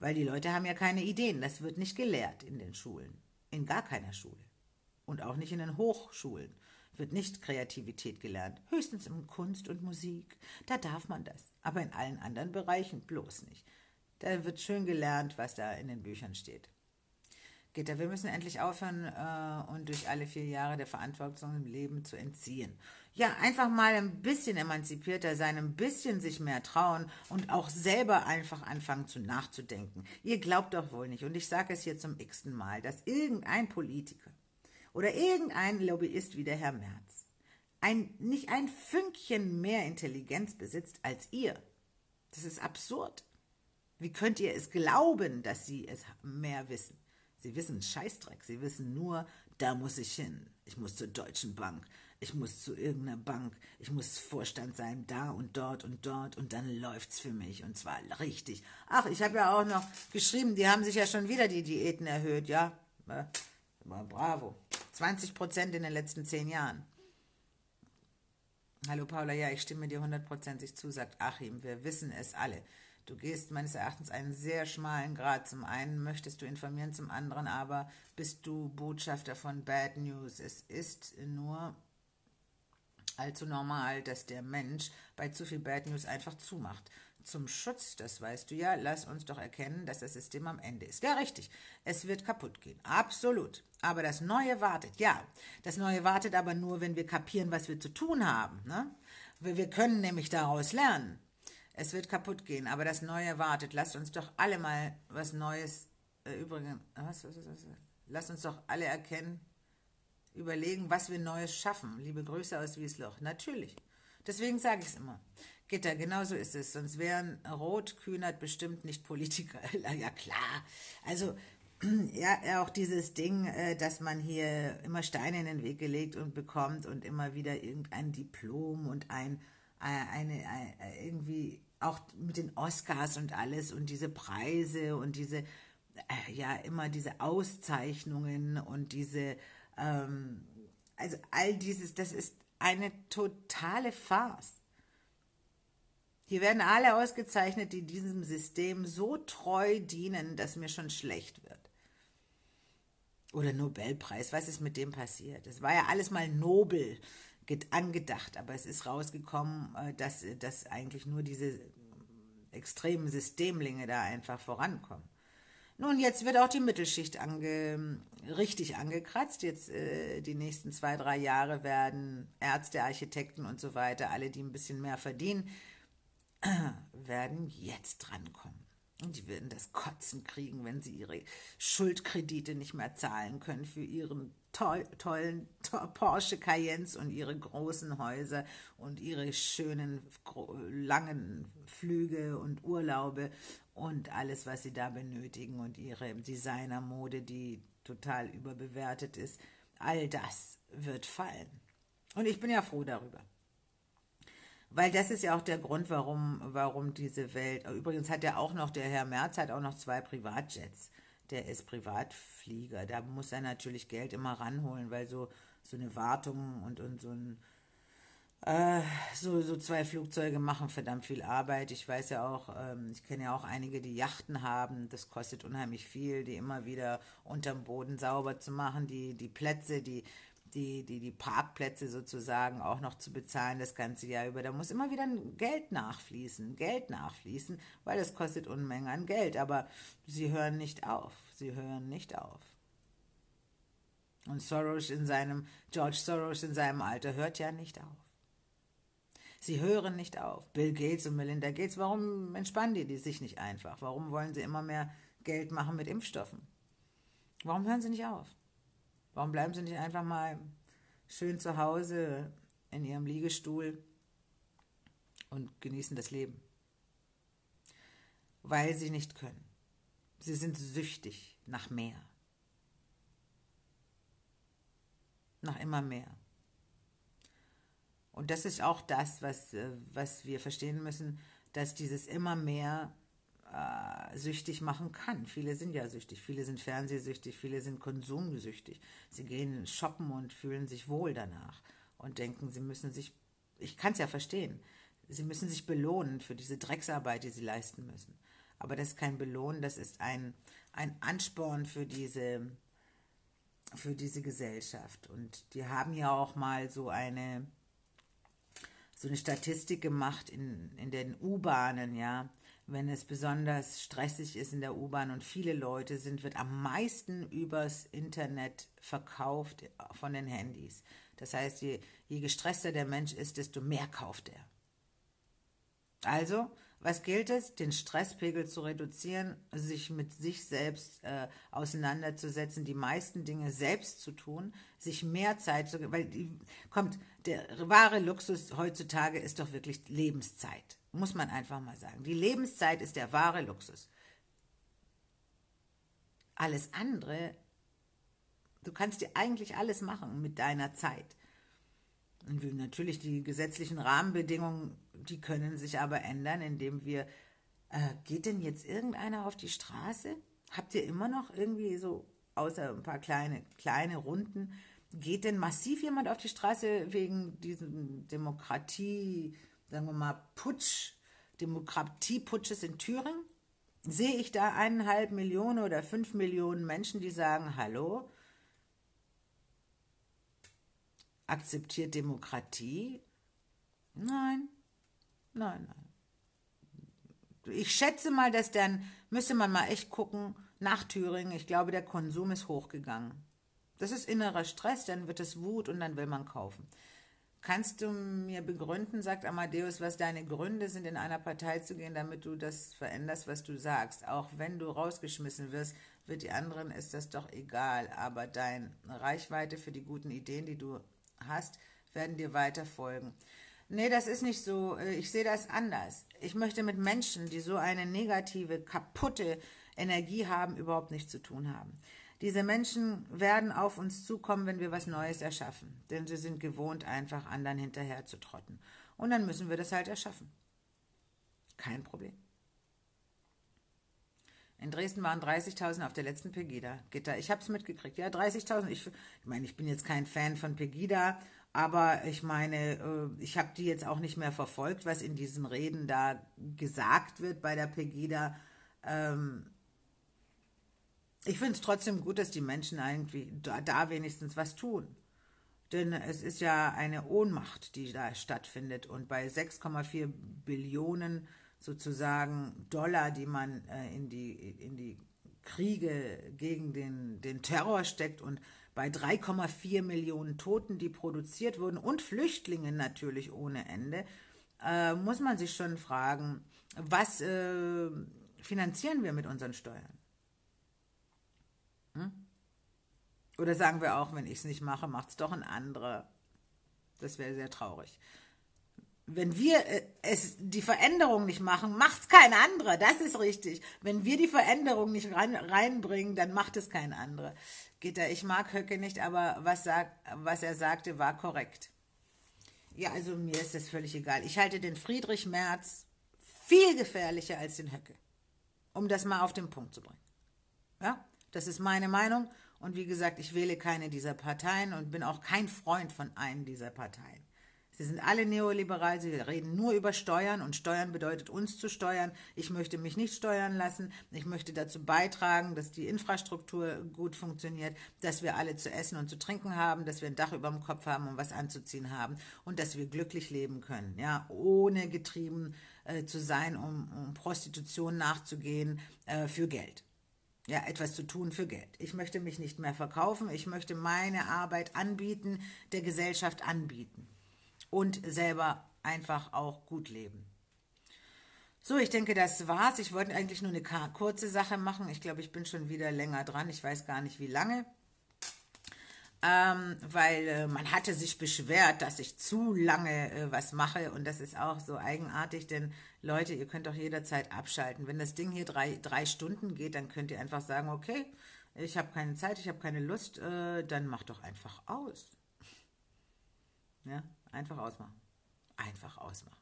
Weil die Leute haben ja keine Ideen. Das wird nicht gelehrt in den Schulen. In gar keiner Schule. Und auch nicht in den Hochschulen wird nicht Kreativität gelernt. Höchstens in Kunst und Musik. Da darf man das. Aber in allen anderen Bereichen bloß nicht. Da wird schön gelernt, was da in den Büchern steht. Gitter, wir müssen endlich aufhören äh, und durch alle vier Jahre der Verantwortung im Leben zu entziehen. Ja, einfach mal ein bisschen emanzipierter sein, ein bisschen sich mehr trauen und auch selber einfach anfangen zu nachzudenken. Ihr glaubt doch wohl nicht, und ich sage es hier zum x-ten Mal, dass irgendein Politiker oder irgendein Lobbyist wie der Herr Merz ein, nicht ein Fünkchen mehr Intelligenz besitzt als ihr. Das ist absurd. Wie könnt ihr es glauben, dass sie es mehr wissen? Sie wissen Scheißdreck. Sie wissen nur, da muss ich hin. Ich muss zur Deutschen Bank. Ich muss zu irgendeiner Bank. Ich muss Vorstand sein, da und dort und dort. Und dann läuft's für mich. Und zwar richtig. Ach, ich habe ja auch noch geschrieben, die haben sich ja schon wieder die Diäten erhöht, ja. Bravo. 20 Prozent in den letzten zehn Jahren. Hallo Paula, ja, ich stimme dir hundertprozentig zu, sagt Achim. Wir wissen es alle. Du gehst meines Erachtens einen sehr schmalen Grad. Zum einen möchtest du informieren, zum anderen aber bist du Botschafter von Bad News. Es ist nur allzu normal, dass der Mensch bei zu viel Bad News einfach zumacht. Zum Schutz, das weißt du ja, lass uns doch erkennen, dass das System am Ende ist. Ja, richtig. Es wird kaputt gehen. Absolut. Aber das Neue wartet. Ja, das Neue wartet aber nur, wenn wir kapieren, was wir zu tun haben. Ne? Wir können nämlich daraus lernen. Es wird kaputt gehen, aber das Neue wartet. Lasst uns doch alle mal was Neues, äh, übrigens, was, was, was, lasst uns doch alle erkennen, überlegen, was wir Neues schaffen. Liebe Grüße aus Wiesloch. Natürlich. Deswegen sage ich es immer. Gitter, genau so ist es. Sonst wären Roth, Kühnert bestimmt nicht Politiker. ja, klar. Also, ja, auch dieses Ding, äh, dass man hier immer Steine in den Weg gelegt und bekommt und immer wieder irgendein Diplom und ein, äh, eine, eine, äh, irgendwie auch mit den Oscars und alles und diese Preise und diese, äh, ja, immer diese Auszeichnungen und diese, ähm, also all dieses, das ist eine totale Farce. Hier werden alle ausgezeichnet, die diesem System so treu dienen, dass mir schon schlecht wird. Oder Nobelpreis, was ist mit dem passiert? Es war ja alles mal nobel angedacht, aber es ist rausgekommen, äh, dass, dass eigentlich nur diese extremen Systemlinge da einfach vorankommen. Nun, jetzt wird auch die Mittelschicht ange, richtig angekratzt. Jetzt äh, die nächsten zwei, drei Jahre werden Ärzte, Architekten und so weiter, alle, die ein bisschen mehr verdienen, werden jetzt drankommen. Und die werden das Kotzen kriegen, wenn sie ihre Schuldkredite nicht mehr zahlen können für ihren to tollen to Porsche Cayennes und ihre großen Häuser und ihre schönen langen Flüge und Urlaube und alles, was sie da benötigen und ihre Designermode, die total überbewertet ist. All das wird fallen. Und ich bin ja froh darüber. Weil das ist ja auch der Grund, warum, warum diese Welt. Übrigens hat er auch noch, der Herr Merz hat auch noch zwei Privatjets. Der ist Privatflieger. Da muss er natürlich Geld immer ranholen, weil so, so eine Wartung und, und so ein. Äh, so, so zwei Flugzeuge machen verdammt viel Arbeit. Ich weiß ja auch, ähm, ich kenne ja auch einige, die Yachten haben. Das kostet unheimlich viel, die immer wieder unterm Boden sauber zu machen. Die, die Plätze, die, die, die, die Parkplätze sozusagen auch noch zu bezahlen das ganze Jahr über. Da muss immer wieder Geld nachfließen, Geld nachfließen, weil das kostet Unmengen an Geld. Aber sie hören nicht auf. Sie hören nicht auf. Und Soros in seinem, George Soros in seinem Alter hört ja nicht auf. Sie hören nicht auf. Bill Gates und Melinda Gates, warum entspannen die, die sich nicht einfach? Warum wollen sie immer mehr Geld machen mit Impfstoffen. Warum hören sie nicht auf? Warum bleiben sie nicht einfach mal schön zu Hause in ihrem Liegestuhl und genießen das Leben? Weil sie nicht können. Sie sind süchtig nach mehr. Nach immer mehr. Und das ist auch das, was, äh, was wir verstehen müssen, dass dieses immer mehr äh, süchtig machen kann. Viele sind ja süchtig, viele sind fernsehsüchtig, viele sind konsumsüchtig. Sie gehen shoppen und fühlen sich wohl danach und denken, sie müssen sich, ich kann es ja verstehen, sie müssen sich belohnen für diese Drecksarbeit, die sie leisten müssen. Aber das ist kein Belohnen, das ist ein, ein Ansporn für diese, für diese Gesellschaft. Und die haben ja auch mal so eine, so eine Statistik gemacht in, in den U-Bahnen, ja. Wenn es besonders stressig ist in der U-Bahn und viele Leute sind, wird am meisten übers Internet verkauft von den Handys. Das heißt, je, je gestresster der Mensch ist, desto mehr kauft er. Also, was gilt es? Den Stresspegel zu reduzieren, sich mit sich selbst äh, auseinanderzusetzen, die meisten Dinge selbst zu tun, sich mehr Zeit zu geben, weil die, kommt, der wahre Luxus heutzutage ist doch wirklich Lebenszeit, muss man einfach mal sagen. Die Lebenszeit ist der wahre Luxus. Alles andere, du kannst dir eigentlich alles machen mit deiner Zeit. Und natürlich die gesetzlichen Rahmenbedingungen, die können sich aber ändern, indem wir, äh, geht denn jetzt irgendeiner auf die Straße? Habt ihr immer noch irgendwie so, außer ein paar kleine, kleine Runden, geht denn massiv jemand auf die Straße wegen diesem Demokratie, sagen wir mal, Putsch, Demokratieputsches in Thüringen? Sehe ich da eineinhalb Millionen oder fünf Millionen Menschen, die sagen, hallo, akzeptiert Demokratie? Nein, nein, nein. Ich schätze mal, dass dann, müsste man mal echt gucken, nach Thüringen, ich glaube, der Konsum ist hochgegangen. Das ist innerer Stress, dann wird es Wut und dann will man kaufen. Kannst du mir begründen, sagt Amadeus, was deine Gründe sind, in einer Partei zu gehen, damit du das veränderst, was du sagst? Auch wenn du rausgeschmissen wirst, wird die anderen, ist das doch egal. Aber deine Reichweite für die guten Ideen, die du hast, werden dir weiter folgen. Nee, das ist nicht so. Ich sehe das anders. Ich möchte mit Menschen, die so eine negative, kaputte Energie haben, überhaupt nichts zu tun haben. Diese Menschen werden auf uns zukommen, wenn wir was Neues erschaffen. Denn sie sind gewohnt, einfach anderen hinterher zu trotten. Und dann müssen wir das halt erschaffen. Kein Problem. In Dresden waren 30.000 auf der letzten Pegida-Gitter. Ich habe es mitgekriegt. Ja, 30.000. Ich, ich meine, ich bin jetzt kein Fan von Pegida, aber ich meine, äh, ich habe die jetzt auch nicht mehr verfolgt, was in diesen Reden da gesagt wird bei der Pegida. Ähm, ich finde es trotzdem gut, dass die Menschen irgendwie da, da wenigstens was tun. Denn es ist ja eine Ohnmacht, die da stattfindet. Und bei 6,4 Billionen sozusagen Dollar, die man äh, in, die, in die Kriege gegen den, den Terror steckt und bei 3,4 Millionen Toten, die produziert wurden und Flüchtlingen natürlich ohne Ende, äh, muss man sich schon fragen, was äh, finanzieren wir mit unseren Steuern? Hm? Oder sagen wir auch, wenn ich es nicht mache, macht es doch ein anderer. Das wäre sehr traurig wenn wir äh, es die Veränderung nicht machen, macht es kein anderer. Das ist richtig. Wenn wir die Veränderung nicht rein, reinbringen, dann macht es kein anderer. Gitter, ich mag Höcke nicht, aber was, sag, was er sagte, war korrekt. Ja, also mir ist das völlig egal. Ich halte den Friedrich Merz viel gefährlicher als den Höcke. Um das mal auf den Punkt zu bringen. Ja, das ist meine Meinung. Und wie gesagt, ich wähle keine dieser Parteien und bin auch kein Freund von einem dieser Parteien. Sie sind alle neoliberal, sie reden nur über Steuern und Steuern bedeutet uns zu steuern. Ich möchte mich nicht steuern lassen. Ich möchte dazu beitragen, dass die Infrastruktur gut funktioniert, dass wir alle zu essen und zu trinken haben, dass wir ein Dach über dem Kopf haben und was anzuziehen haben und dass wir glücklich leben können, ja, ohne getrieben äh, zu sein, um, um, Prostitution nachzugehen äh, für Geld ja, etwas zu tun für Geld. Ich möchte mich nicht mehr verkaufen, ich möchte meine Arbeit anbieten, der Gesellschaft anbieten und selber einfach auch gut leben. So, ich denke, das war's. Ich wollte eigentlich nur eine kurze Sache machen. Ich glaube, ich bin schon wieder länger dran. Ich weiß gar nicht, wie lange. Ähm, weil äh, man hatte sich beschwert, dass ich zu lange äh, was mache und das ist auch so eigenartig, denn Leute, ihr könnt doch jederzeit abschalten. Wenn das Ding hier drei, drei Stunden geht, dann könnt ihr einfach sagen, okay, ich habe keine Zeit, ich habe keine Lust, äh, dann macht doch einfach aus. Ja, einfach ausmachen. Einfach ausmachen.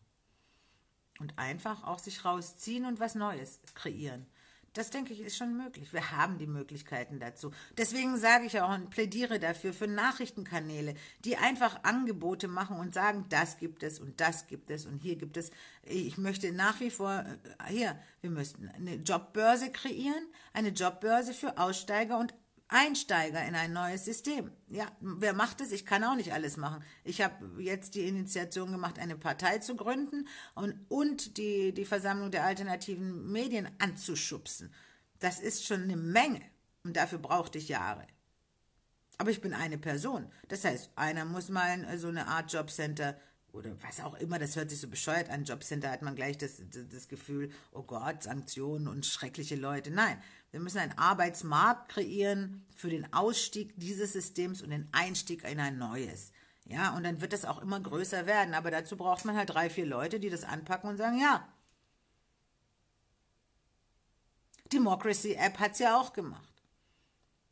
Und einfach auch sich rausziehen und was Neues kreieren. Das denke ich ist schon möglich. Wir haben die Möglichkeiten dazu. Deswegen sage ich auch und plädiere dafür für Nachrichtenkanäle, die einfach Angebote machen und sagen, das gibt es und das gibt es und hier gibt es. Ich möchte nach wie vor, äh, hier, wir müssten eine Jobbörse kreieren, eine Jobbörse für Aussteiger und Einsteiger in ein neues System. Ja, wer macht es? Ich kann auch nicht alles machen. Ich habe jetzt die Initiation gemacht, eine Partei zu gründen und, und die, die Versammlung der alternativen Medien anzuschubsen. Das ist schon eine Menge und dafür brauchte ich Jahre. Aber ich bin eine Person. Das heißt, einer muss mal so eine Art Jobcenter oder was auch immer, das hört sich so bescheuert an. Jobcenter hat man gleich das, das Gefühl, oh Gott, Sanktionen und schreckliche Leute. Nein, wir müssen einen Arbeitsmarkt kreieren für den Ausstieg dieses Systems und den Einstieg in ein neues. Ja, und dann wird das auch immer größer werden. Aber dazu braucht man halt drei, vier Leute, die das anpacken und sagen, ja. Democracy App hat es ja auch gemacht.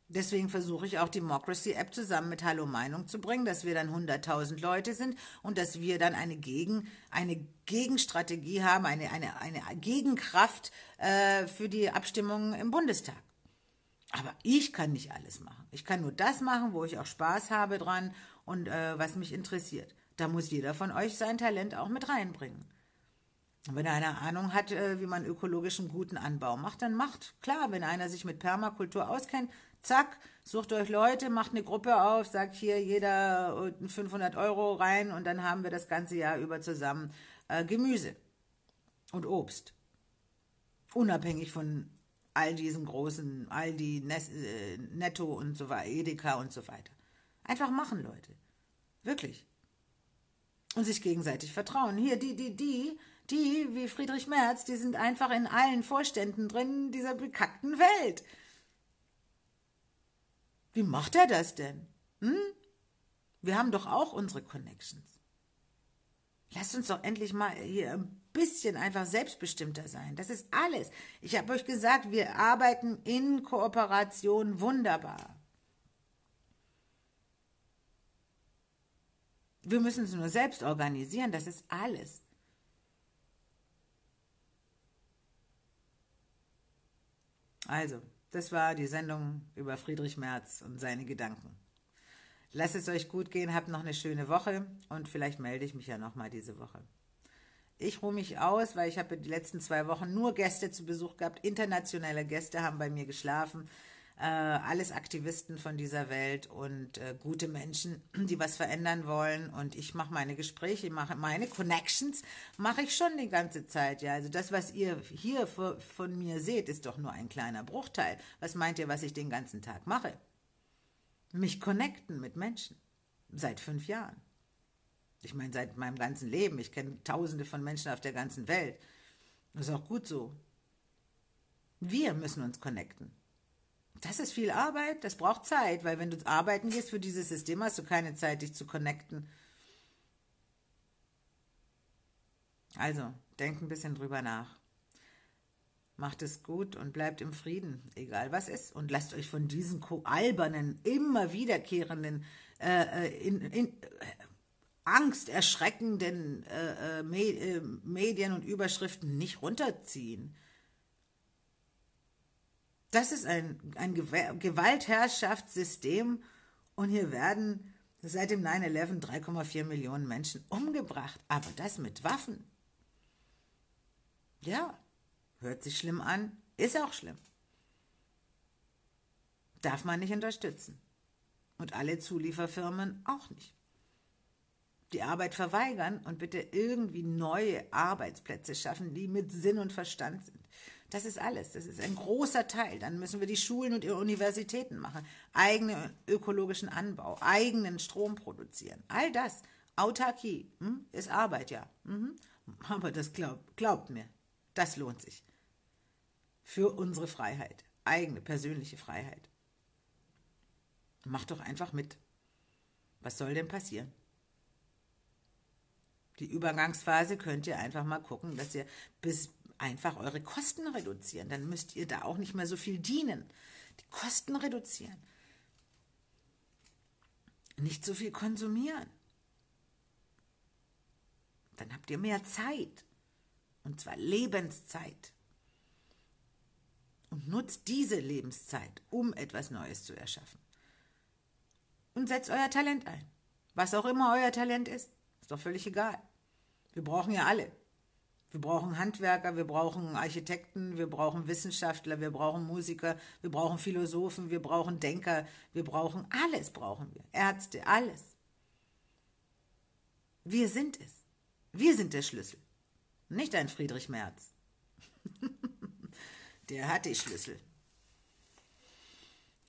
Deswegen versuche ich auch Democracy App zusammen mit Hallo Meinung zu bringen, dass wir dann 100.000 Leute sind und dass wir dann eine, Gegen, eine Gegenstrategie haben, eine, eine, eine Gegenkraft äh, für die Abstimmungen im Bundestag. Aber ich kann nicht alles machen. Ich kann nur das machen, wo ich auch Spaß habe dran und äh, was mich interessiert. Da muss jeder von euch sein Talent auch mit reinbringen. Wenn er eine Ahnung hat, äh, wie man ökologischen guten Anbau macht, dann macht. Klar, wenn einer sich mit Permakultur auskennt, zack, sucht euch Leute, macht eine Gruppe auf, sagt hier jeder 500 Euro rein und dann haben wir das ganze Jahr über zusammen äh, Gemüse und Obst. Unabhängig von all diesen großen, Aldi, äh, Netto und so weiter, Edeka und so weiter. Einfach machen, Leute. Wirklich. Und sich gegenseitig vertrauen. Hier, die, die, die, die, wie Friedrich Merz, die sind einfach in allen Vorständen drin dieser bekackten Welt. Wie macht er das denn? Hm? Wir haben doch auch unsere Connections. Lasst uns doch endlich mal hier ein bisschen einfach selbstbestimmter sein. Das ist alles. Ich habe euch gesagt, wir arbeiten in Kooperation wunderbar. Wir müssen es nur selbst organisieren, das ist alles. Also, das war die Sendung über Friedrich Merz und seine Gedanken. Lasst es euch gut gehen, habt noch eine schöne Woche und vielleicht melde ich mich ja nochmal diese Woche. Ich ruhe mich aus, weil ich habe die letzten zwei Wochen nur Gäste zu Besuch gehabt. Internationale Gäste haben bei mir geschlafen äh, alles Aktivisten von dieser Welt und äh, gute Menschen, die was verändern wollen. Und ich mache meine Gespräche, mache meine Connections, mache ich schon die ganze Zeit. Ja, also das, was ihr hier von mir seht, ist doch nur ein kleiner Bruchteil. Was meint ihr, was ich den ganzen Tag mache? Mich connecten mit Menschen. Seit fünf Jahren. Ich meine, seit meinem ganzen Leben. Ich kenne tausende von Menschen auf der ganzen Welt. Das ist auch gut so. Wir müssen uns connecten. Das ist viel Arbeit, das braucht Zeit, weil wenn du arbeiten gehst für dieses System, hast du keine Zeit, dich zu connecten. Also, denkt ein bisschen drüber nach. Macht es gut und bleibt im Frieden, egal was ist. Und lasst euch von diesen albernen, immer wiederkehrenden, äh, äh in, in, äh, angsterschreckenden äh, äh, Medien und Überschriften nicht runterziehen. Das ist ein, ein Gewaltherrschaftssystem und hier werden seit dem 9-11 3,4 Millionen Menschen umgebracht. Aber das mit Waffen. Ja, hört sich schlimm an, ist auch schlimm. Darf man nicht unterstützen. Und alle Zulieferfirmen auch nicht. Die Arbeit verweigern und bitte irgendwie neue Arbeitsplätze schaffen, die mit Sinn und Verstand sind. Das ist alles. Das ist ein großer Teil. Dann müssen wir die Schulen und die Universitäten machen. Eigenen ökologischen Anbau, eigenen Strom produzieren. All das. Autarkie hm, ist Arbeit, ja. Mhm. Aber das glaubt, glaubt mir. Das lohnt sich. Für unsere Freiheit, eigene persönliche Freiheit. Macht doch einfach mit. Was soll denn passieren? Die Übergangsphase könnt ihr einfach mal gucken, dass ihr bis einfach eure Kosten reduzieren. Dann müsst ihr da auch nicht mehr so viel dienen. Die Kosten reduzieren. Nicht so viel konsumieren. Dann habt ihr mehr Zeit. Und zwar Lebenszeit. Und nutzt diese Lebenszeit, um etwas Neues zu erschaffen. Und setzt euer Talent ein. Was auch immer euer Talent ist. Ist doch völlig egal. Wir brauchen ja alle. Wir brauchen Handwerker, wir brauchen Architekten, wir brauchen Wissenschaftler, wir brauchen Musiker, wir brauchen Philosophen, wir brauchen Denker, wir brauchen alles brauchen wir. Ärzte, alles. Wir sind es. Wir sind der Schlüssel. Nicht ein Friedrich Merz. der hat die Schlüssel.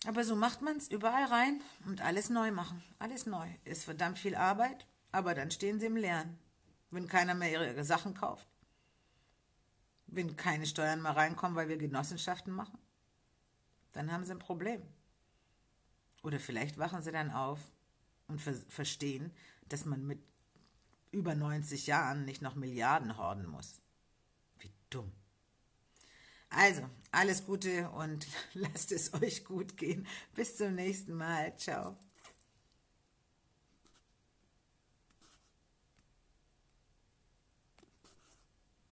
Aber so macht man es überall rein und alles neu machen. Alles neu. Ist verdammt viel Arbeit, aber dann stehen sie im Leeren. Wenn keiner mehr ihre Sachen kauft wenn keine Steuern mehr reinkommen, weil wir Genossenschaften machen, dann haben sie ein Problem. Oder vielleicht wachen sie dann auf und ver verstehen, dass man mit über 90 Jahren nicht noch Milliarden horden muss. Wie dumm. Also, alles Gute und lasst es euch gut gehen. Bis zum nächsten Mal. Ciao.